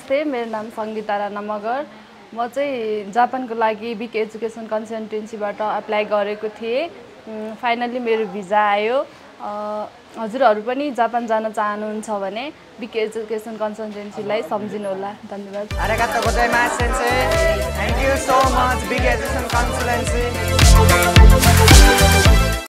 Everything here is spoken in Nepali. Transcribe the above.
नमस्ते मेरो नाम सङ्गीता राणा मगर। म चाहिँ जापानको लागि बिक एजुकेसन कन्सल्टेन्सीबाट एप्लाई गरेको थिएँ। फाइनल्ली मेरो भिजा आयो। हजुरहरू पनि जापान जान चाहनुहुन्छ भने बिक एजुकेसन कन्सल्टेन्सीलाई सम्झिनुहोला। धन्यवाद। थ्याङ्क यू सो मच बिक